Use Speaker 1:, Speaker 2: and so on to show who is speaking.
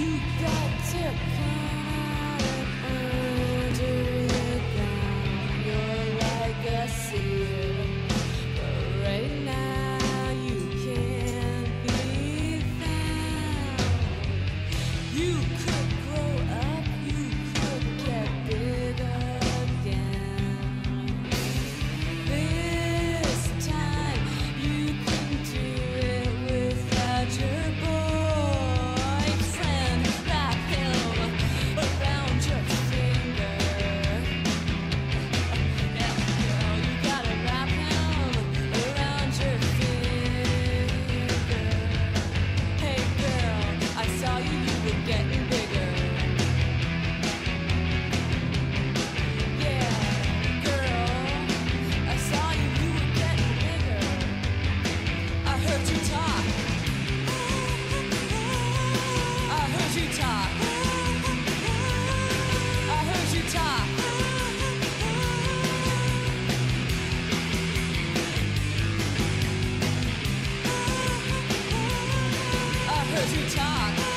Speaker 1: you Yes.